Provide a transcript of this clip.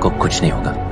को कुछ नहीं होगा।